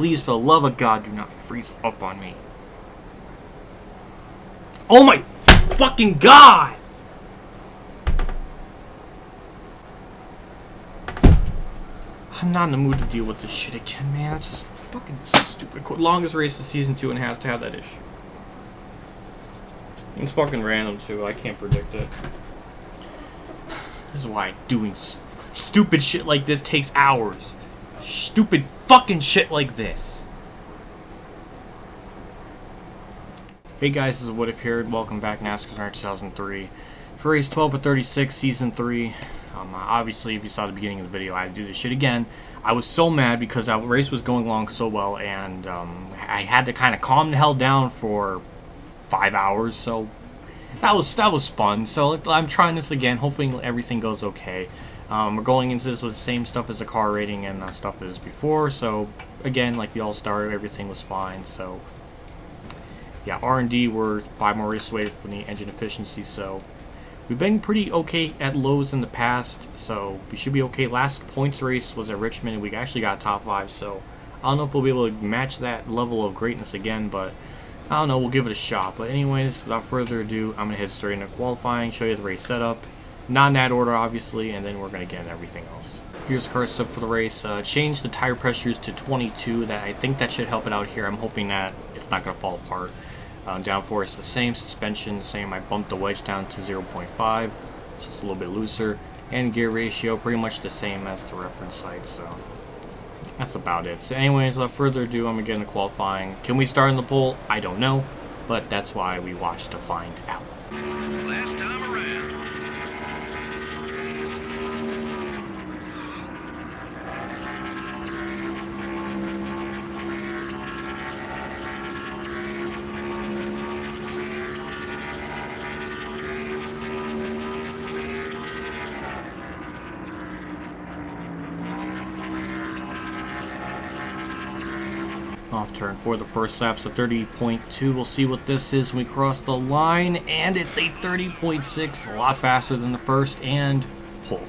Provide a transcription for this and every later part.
please, for the love of God, do not freeze up on me. Oh my fucking God! I'm not in the mood to deal with this shit again, man. It's just fucking stupid. Longest race of season two and has to have that issue. It's fucking random too. I can't predict it. This is why doing st stupid shit like this takes hours. Stupid fucking shit like this. Hey guys, this is What If here, and welcome back NASCAR 2003 for race 12 of 36, season 3. Um, obviously, if you saw the beginning of the video, I had to do this shit again. I was so mad because that race was going along so well, and um, I had to kind of calm the hell down for five hours. So that was that was fun. So I'm trying this again. Hopefully, everything goes okay. Um, we're going into this with the same stuff as the car rating and stuff as before. So again, like the All Star, everything was fine. So yeah, R&D were five more races away from the engine efficiency. So We've been pretty okay at Lowe's in the past, so we should be okay. Last points race was at Richmond, and we actually got top five, so I don't know if we'll be able to match that level of greatness again, but I don't know, we'll give it a shot. But anyways, without further ado, I'm going to head straight into qualifying, show you the race setup. Not in that order, obviously, and then we're going to get everything else. Here's the car setup for the race. Uh, change the tire pressures to 22. That I think that should help it out here. I'm hoping that it's not going to fall apart. Um, downforce the same, suspension the same. I bumped the wedge down to 0.5, just a little bit looser. And gear ratio pretty much the same as the reference site, so that's about it. So anyways, without further ado, I'm going to get into qualifying. Can we start in the pole? I don't know, but that's why we watch to find out. Off turn for the first lap, so 30.2. We'll see what this is when we cross the line, and it's a 30.6, a lot faster than the first, and pole.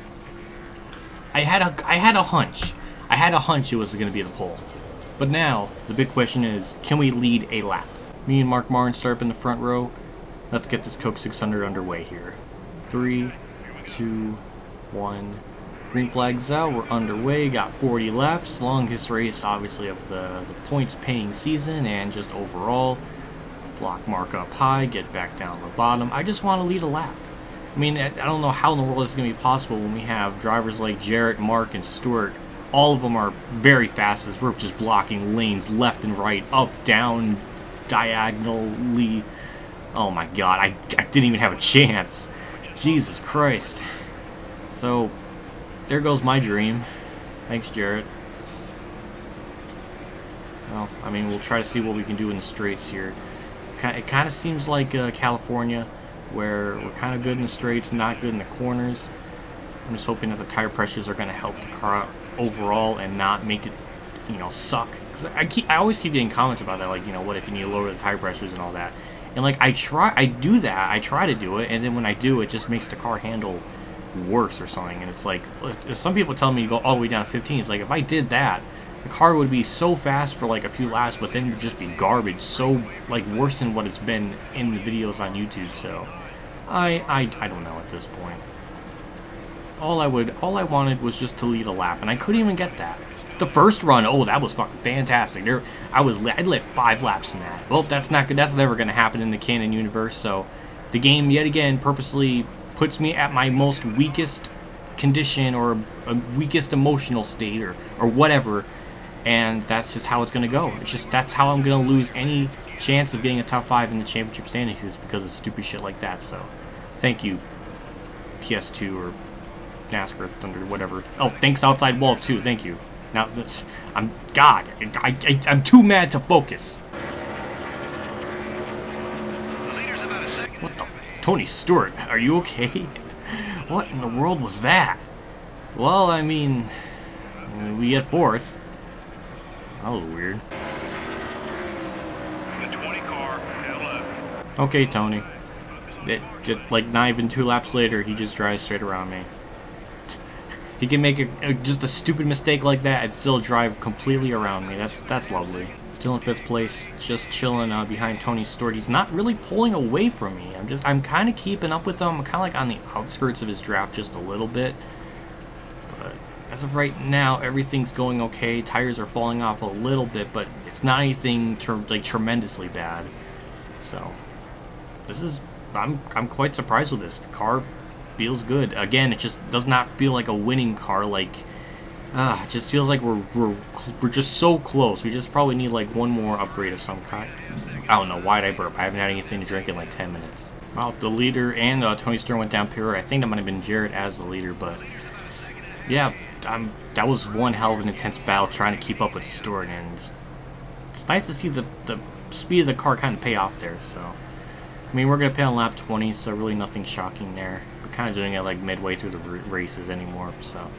I had a, I had a hunch. I had a hunch it was going to be the pole. But now, the big question is, can we lead a lap? Me and Mark Martin start up in the front row. Let's get this Coke 600 underway here. Three, two, one. Green flags out, we're underway, got 40 laps, longest race obviously of the, the points paying season and just overall. Block mark up high, get back down the bottom. I just want to lead a lap. I mean, I don't know how in the world this is going to be possible when we have drivers like Jarrett, Mark, and Stewart. All of them are very fast as we're just blocking lanes left and right, up, down, diagonally. Oh my god, I, I didn't even have a chance. Jesus Christ. So, there goes my dream. Thanks, Jarrett. Well, I mean, we'll try to see what we can do in the straights here. It kind of seems like uh, California, where we're kind of good in the straights, not good in the corners. I'm just hoping that the tire pressures are going to help the car overall and not make it, you know, suck. Because I keep, I always keep getting comments about that, like, you know, what if you need to lower the tire pressures and all that. And like, I try, I do that, I try to do it, and then when I do, it just makes the car handle worse or something. And it's like, some people tell me to go all the way down to 15. It's like, if I did that, the car would be so fast for like a few laps, but then it would just be garbage. So, like, worse than what it's been in the videos on YouTube. So, I, I, I don't know at this point. All I would, all I wanted was just to lead a lap, and I couldn't even get that. The first run, oh, that was fucking fantastic. There, I was, I lit five laps in that. Well, that's not good. That's never going to happen in the canon universe. So, the game yet again purposely puts me at my most weakest condition or a weakest emotional state or, or whatever and that's just how it's going to go. It's just that's how i'm going to lose any chance of getting a top five in the championship standings is because of stupid shit like that so. Thank you ps2 or nascar thunder whatever. Oh thanks outside wall too. Thank you. Now i'm god I, I, i'm too mad to focus what the Tony Stewart, are you okay? What in the world was that? Well, I mean, we get fourth. That was weird. Okay, Tony. It just like not even two laps later, he just drives straight around me. he can make a, a, just a stupid mistake like that and still drive completely around me. That's that's lovely. Still in fifth place, just chilling uh, behind Tony Stewart. He's not really pulling away from me. I'm just, I'm kind of keeping up with him. I'm kind of like on the outskirts of his draft just a little bit. But as of right now, everything's going okay. Tires are falling off a little bit, but it's not anything like tremendously bad. So this is, I'm, I'm quite surprised with this. The car feels good. Again, it just does not feel like a winning car. Like Ah, it just feels like we're, we're, we're just so close. We just probably need like one more upgrade of some kind. I don't know, why did I burp? I haven't had anything to drink in like 10 minutes. Well, the leader and uh, Tony Stewart went down pure. I think that might have been Jarrett as the leader, but yeah, I'm, that was one hell of an intense battle trying to keep up with Stewart, and it's nice to see the, the speed of the car kind of pay off there, so. I mean, we're going to pay on lap 20, so really nothing shocking there. We're kind of doing it like midway through the races anymore, so.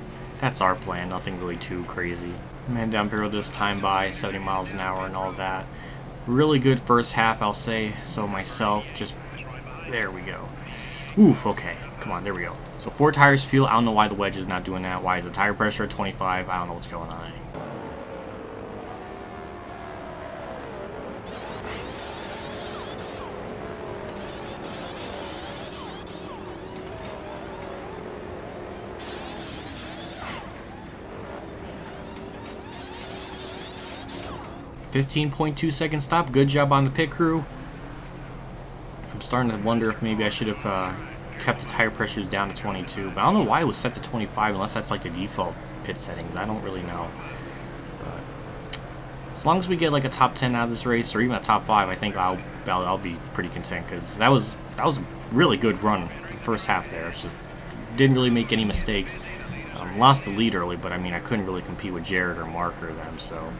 That's our plan, nothing really too crazy. Man down Bureau this time by 70 miles an hour and all that. Really good first half, I'll say. So myself, just... There we go. Oof, okay. Come on, there we go. So four tires fuel. I don't know why the wedge is not doing that. Why is the tire pressure at 25? I don't know what's going on 15.2 second stop. Good job on the pit crew. I'm starting to wonder if maybe I should have uh, kept the tire pressures down to 22. But I don't know why it was set to 25 unless that's like the default pit settings. I don't really know. But as long as we get like a top 10 out of this race or even a top 5, I think I'll I'll, I'll be pretty content because that was that was a really good run the first half there. It's just didn't really make any mistakes. Um, lost the lead early, but I mean I couldn't really compete with Jarrett or Mark or them, so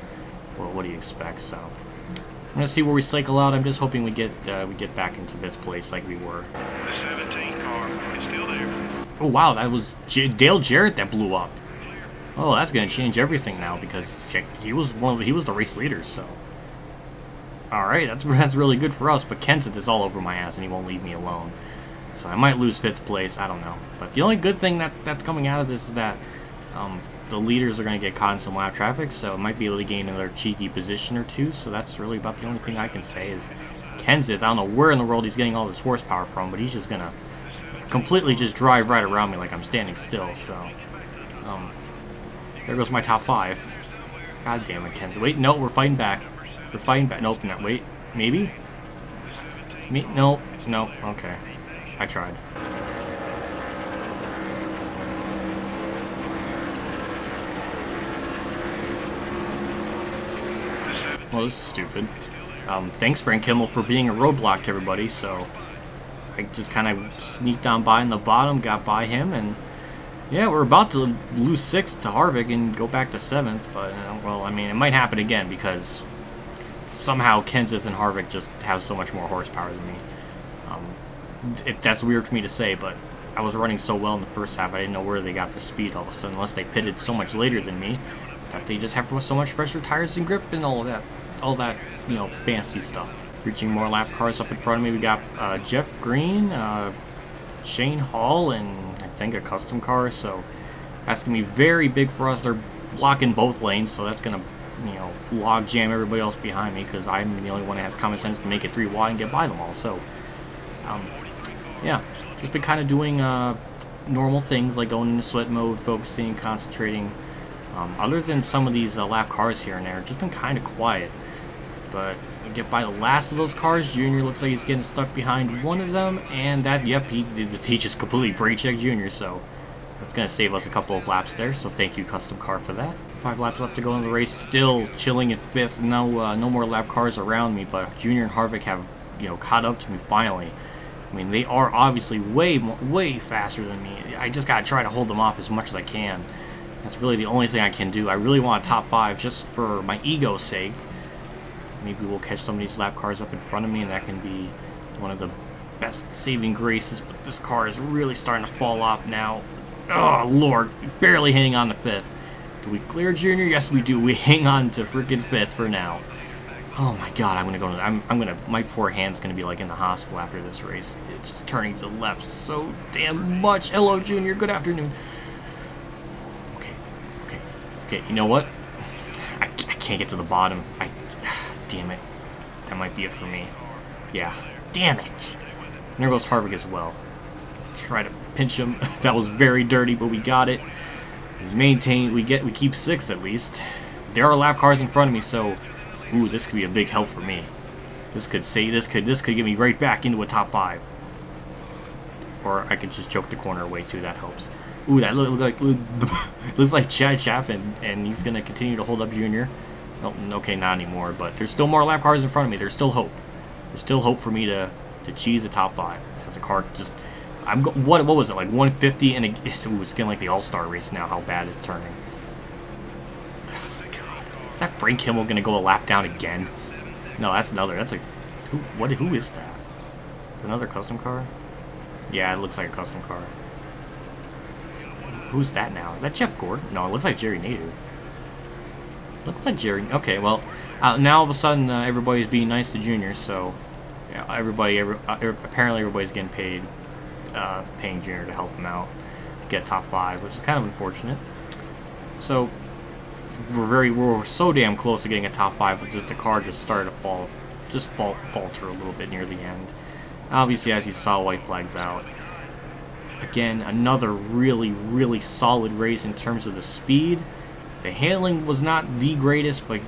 well, what do you expect? So I'm gonna see where we cycle out. I'm just hoping we get uh, we get back into fifth place like we were. The 17 car is still there. Oh wow, that was J Dale Jarrett that blew up. Oh, that's gonna change everything now because he was one of the, he was the race leader. So all right, that's that's really good for us. But Kenseth is all over my ass and he won't leave me alone. So I might lose fifth place. I don't know. But the only good thing that's that's coming out of this is that um, the leaders are going to get caught in some lap traffic, so it might be able to gain another cheeky position or two. So that's really about the only thing I can say is Kenseth. I don't know where in the world he's getting all this horsepower from, but he's just going to completely just drive right around me like I'm standing still. So um, there goes my top five. God damn it, Kenseth. Wait, no, we're fighting back. We're fighting back. Nope, no, wait. Maybe? Me? No, no, okay. I tried. Well, this is stupid. Um, thanks, Frank Kimmel, for being a roadblock to everybody, so I just kind of sneaked on by in the bottom, got by him, and yeah, we're about to lose sixth to Harvick and go back to seventh, but, uh, well, I mean, it might happen again because somehow Kenseth and Harvick just have so much more horsepower than me. Um, it, that's weird for me to say, but I was running so well in the first half, I didn't know where they got the speed all of a sudden, unless they pitted so much later than me, that they just have so much fresher tires and grip and all of that all that, you know, fancy stuff. Reaching more lap cars up in front of me, we got uh, Jeff Green, uh, Shane Hall, and I think a custom car, so that's going to be very big for us. They're blocking both lanes, so that's going to, you know, log jam everybody else behind me because I'm the only one that has common sense to make it 3 wide and get by them all. So, um, yeah, just been kind of doing uh, normal things like going into sweat mode, focusing, concentrating. Um, other than some of these uh, lap cars here and there, just been kind of quiet. But get by the last of those cars. Junior looks like he's getting stuck behind one of them, and that, yep, he, he just completely brake checked Junior, so that's going to save us a couple of laps there, so thank you, Custom Car, for that. Five laps left to go in the race, still chilling in fifth. No, uh, no more lap cars around me, but Junior and Harvick have, you know, caught up to me finally. I mean, they are obviously way, way faster than me. I just got to try to hold them off as much as I can. That's really the only thing I can do. I really want a top five just for my ego's sake maybe we'll catch some of these lap cars up in front of me and that can be one of the best saving graces, but this car is really starting to fall off now. Oh, Lord, barely hanging on to fifth. Do we clear Junior? Yes, we do. We hang on to freaking fifth for now. Oh my god, I'm gonna go to, I'm, I'm gonna, my poor hand's gonna be like in the hospital after this race. It's turning to the left so damn much. Hello, Junior, good afternoon. Okay, okay, okay, you know what? I, I can't get to the bottom. I, damn it. That might be it for me. Yeah. Damn it. There goes Harvick as well. Try to pinch him. that was very dirty, but we got it. We maintain. We get. We keep sixth at least. There are lap cars in front of me, so ooh, this could be a big help for me. This could say this could this could get me right back into a top five. Or I could just choke the corner away too. That helps. Ooh, that looks like looks like Chad Chaffin, and he's gonna continue to hold up Junior. Oh, okay, not anymore. But there's still more lap cars in front of me. There's still hope. There's still hope for me to to cheese the top five. As the car just, I'm what what was it like 150 and it, ooh, getting like the All Star race now. How bad it's turning. God, is that Frank Kimmel gonna go a lap down again? No, that's another. That's a who? What? Who is that? Another custom car? Yeah, it looks like a custom car. Who's that now? Is that Jeff Gordon? No, it looks like Jerry Nadeau. Looks like Jerry. Okay, well, uh, now all of a sudden uh, everybody's being nice to Junior, so yeah, everybody, every, uh, apparently everybody's getting paid, uh, paying Junior to help him out, get top five, which is kind of unfortunate. So we're very, we're so damn close to getting a top five, but just the car just started to fall, just fall, falter a little bit near the end. Obviously, as you saw, white flags out. Again, another really, really solid race in terms of the speed. The handling was not the greatest, but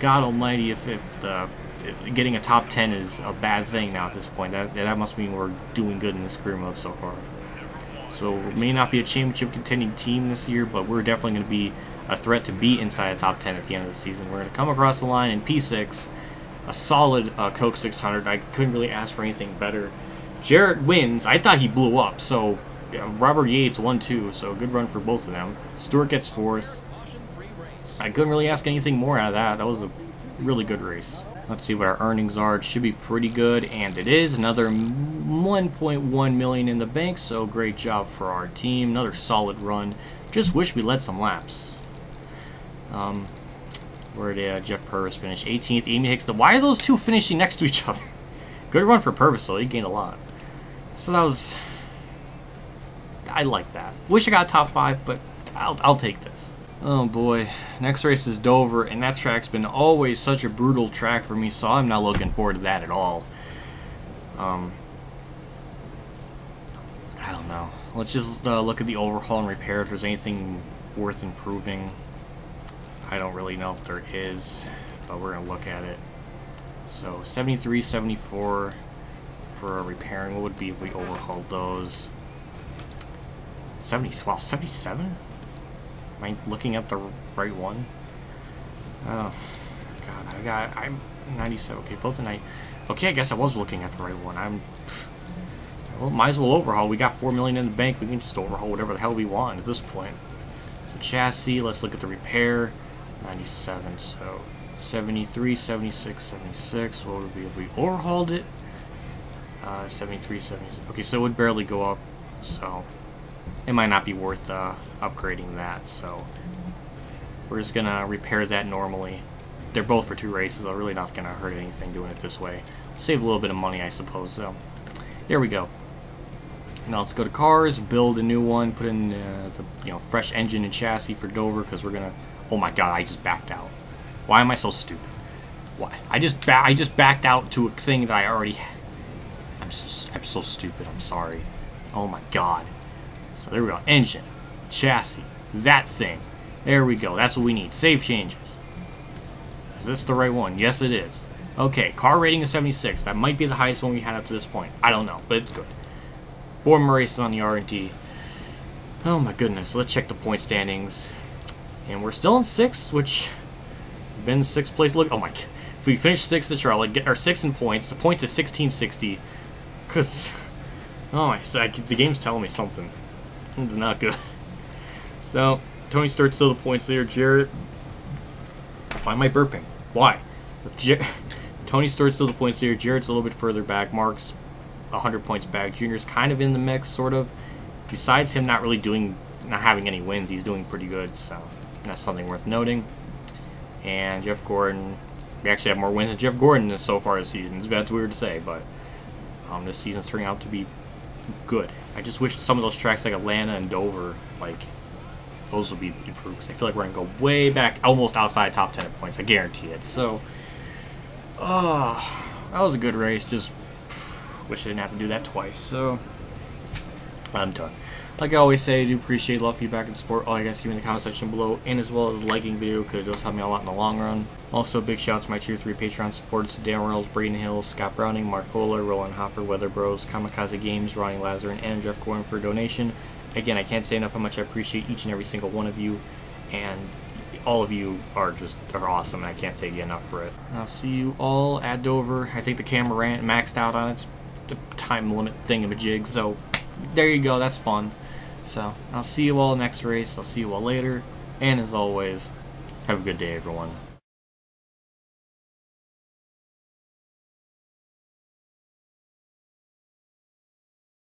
God almighty, if, if the getting a top 10 is a bad thing now at this point, that, that must mean we're doing good in this career mode so far. So we may not be a championship contending team this year, but we're definitely going to be a threat to be inside the top 10 at the end of the season. We're going to come across the line in P6, a solid uh, Coke 600. I couldn't really ask for anything better. Jarrett wins. I thought he blew up, so Robert Yates won too, so good run for both of them. Stewart gets fourth. I couldn't really ask anything more out of that. That was a really good race. Let's see what our earnings are. It should be pretty good, and it is. Another 1.1 million in the bank, so great job for our team. Another solid run. Just wish we led some laps. Um, where did uh, Jeff Purvis finish? 18th. Amy Hicks. Why are those two finishing next to each other? good run for Purvis, though. He gained a lot. So that was I like that. Wish I got top five, but I'll, I'll take this. Oh boy, next race is Dover, and that track's been always such a brutal track for me, so I'm not looking forward to that at all. Um, I don't know. Let's just uh, look at the overhaul and repair if there's anything worth improving. I don't really know if there is, but we're going to look at it. So 73, 74 for repairing. What would be if we overhauled those? 70, wow, 77? I looking at the right one? Oh, God, I got, I'm 97, okay, both tonight. Okay, I guess I was looking at the right one. I'm, well, might as well overhaul. We got 4 million in the bank. We can just overhaul whatever the hell we want at this point. So chassis, let's look at the repair. 97, so 73, 76, 76. What would be if we overhauled it? Uh, 73, 76. Okay, so it would barely go up, so it might not be worth uh, upgrading that, so we're just gonna repair that normally. They're both for two races, so really not gonna hurt anything doing it this way. Save a little bit of money, I suppose, so there we go. Now let's go to cars, build a new one, put in uh, the you know fresh engine and chassis for Dover, because we're gonna... Oh my god, I just backed out. Why am I so stupid? Why? I just ba I just backed out to a thing that I already... I'm so, I'm so stupid, I'm sorry. Oh my god. So there we go. Engine, chassis, that thing. There we go. That's what we need. Save changes. Is this the right one? Yes, it is. Okay, car rating is 76. That might be the highest one we had up to this point. I don't know, but it's good. Four more races on the R&D. Oh my goodness. Let's check the point standings. And we're still in sixth, which been sixth place. Look, oh my. If we finish sixth at Charlotte, get our six in points. The points is 1660. Cause, oh my, the game's telling me something. It's not good. So, Tony Stewart still the points there. Jarrett. Why am I burping? Why? Tony Stewart still the points there. Jarrett's a little bit further back. Mark's 100 points back. Junior's kind of in the mix, sort of. Besides him not really doing, not having any wins, he's doing pretty good, so that's something worth noting. And Jeff Gordon, we actually have more wins than Jeff Gordon so far this season. That's weird to say, but um, this season's turning out to be good. I just wish some of those tracks like Atlanta and Dover, like, those will be improved because I feel like we're gonna go way back, almost outside top ten points. I guarantee it. So, oh, that was a good race. Just wish I didn't have to do that twice. So, I'm done. Like I always say, I do appreciate love, feedback, and support. All you guys give me in the comment section below, and as well as liking video, because it does help me a lot in the long run. Also, big shout out to my tier 3 Patreon supporters Dan Reynolds, Braydon Hill, Scott Browning, Mark Kolar, Roland Hofer, Weather Bros, Kamikaze Games, Ronnie Lazar, and Jeff Gordon for donation. Again, I can't say enough how much I appreciate each and every single one of you, and all of you are just are awesome, and I can't thank you enough for it. I'll see you all at Dover. I think the camera ran maxed out on its the time limit thingamajig, so there you go. That's fun. So I'll see you all next race. I'll see you all later. And as always, have a good day, everyone.